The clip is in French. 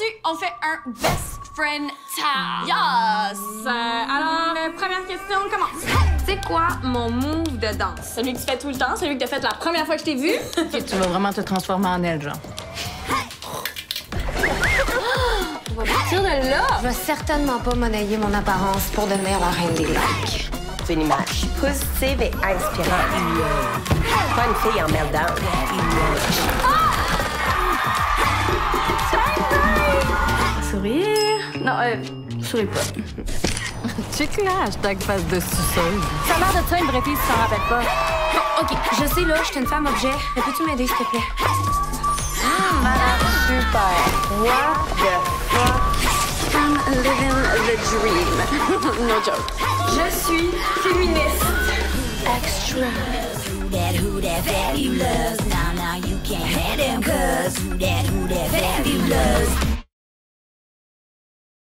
Aujourd'hui, on fait un best friend tag. Yes! Euh, alors, euh, première question, commence. C'est quoi mon move de danse? Celui que tu fais tout le temps, celui que tu as fait la première fois que je t'ai vu? Tu vas vraiment te transformer en elle, genre. On va partir de là! Je vais certainement pas monnayer mon apparence pour devenir la reine des lacs. C'est une image positive et inspirante. Pas une fille en meltdown. Sourire? Non, euh, souris pas. Check là, hashtag face de suceuse. Ça l'air de ça, une vraie fille, si t'en rappelles pas. Bon, OK, je sais, là, je suis une femme objet. Peux-tu m'aider, s'il te plaît? Super. What the fuck? I'm living the dream. no joke. Je suis féministe. Extra. Who that, who that fabulous? Now, now you can't have them cuz Who that, who that?